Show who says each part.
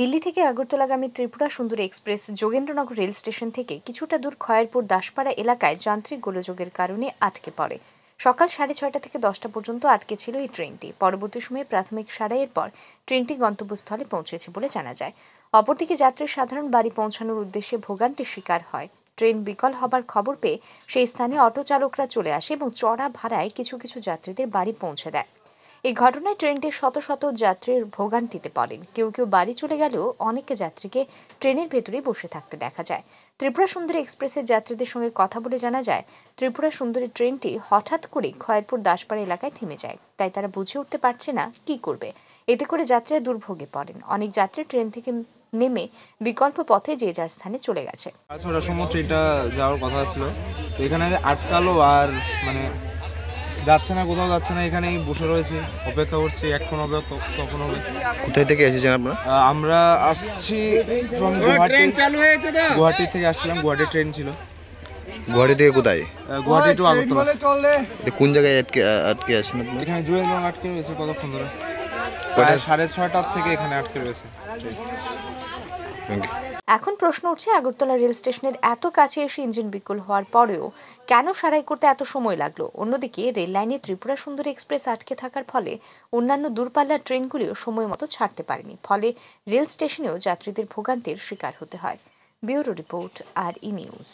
Speaker 1: দিল্লি থেকে আগরতলাগামী Tripura Sundari express Jogendranagar rail station থেকে কিছুটা দূর খয়েরপুর দাসপাড়া এলাকায় যান্ত্রিক গোলযোগের কারণে আটকে পড়ে। সকাল সাড়ে ছয়টা থেকে দশটা পর্যন্ত আটকে ছিল এই ট্রেনটি। পরবর্তী সময়ে প্রাথমিক সারাইয়ের পর ট্রেনটি গন্তব্যস্থলে পৌঁছেছে বলে জানা যায়। অপরদিকে যাত্রীর সাধারণ বাড়ি পৌঁছানোর উদ্দেশ্যে ভোগান্তির শিকার হয়। ট্রেন বিকল হবার খবর পেয়ে সেই স্থানে অটো চালকরা চলে আসে এবং চড়া ভাড়ায় কিছু কিছু যাত্রীদের বাড়ি পৌঁছে দেয়। এই ঘটনায় ট্রেনটির শত শত যাত্রীর ভোগান্তিতে পড়েন। কেউ কেউ বাড়ি চলে গেলেও অনেকে যাত্রীকে ট্রেনের ভেতরেই বসে থাকতে দেখা যায়। ত্রিপুরা সুন্দরী এক্সপ্রেসের যাত্রীদের সঙ্গে কথা বলে জানা যায়, ত্রিপুরা সুন্দরী ট্রেনটি হঠাৎ করে খয়েরপুর দাসপাড়া এলাকায় থেমে যায়। তাই তারা বুঝে উঠতে পারছে না কি করবে। এতে করে যাত্রীরা দুর্ভোগে পড়েন। অনেক যাত্রী ট্রেন থেকে নেমে বিকল্প পথে যে যার স্থানে চলে গেছে।
Speaker 2: ছটার সময় ট্রেনটা যাওয়ার কথা ছিল। তো এখানে আটকালো আর মানে যাচ্ছে না কোথাও যাচ্ছে না এখানেই বসে রয়েছে। অপেক্ষা করছি এখন হবে তখন হবে।
Speaker 3: কোথায় থেকে এসেছেন আপনারা?
Speaker 2: আমরা আসছি ফ্রম গুয়াহাটি। গুয়াহাটি থেকে আসছিলাম গুয়াহাটি ট্রেন ছিল।
Speaker 3: গুয়াহাটি থেকে কোথায়?
Speaker 2: গুয়াহাটি টু আগরতলা।
Speaker 3: কোন জায়গায় আটকে আটকে আছেন আপনারা?
Speaker 2: এখানে জুয়েল রং আটকে রয়েছে কতক্ষণ ধরে? প্রায় সাড়ে ছয়টার থেকে এখানে আটকে রয়েছে.
Speaker 1: এখন প্রশ্ন উঠছে, আগরতলা রেল স্টেশনের এত কাছে এসে ইঞ্জিন বিকল হওয়ার পরেও কেন সারাই করতে এত সময় লাগল? অন্যদিকে রেল লাইনে ত্রিপুরা সুন্দরী এক্সপ্রেস আটকে থাকার ফলে অন্যান্য দূরপাল্লার ট্রেনগুলিও সময় মতো ছাড়তে পারেনি। ফলে রেল স্টেশনেও যাত্রীদের ভোগান্তির শিকার হতে হয়। Bureau report, R E news.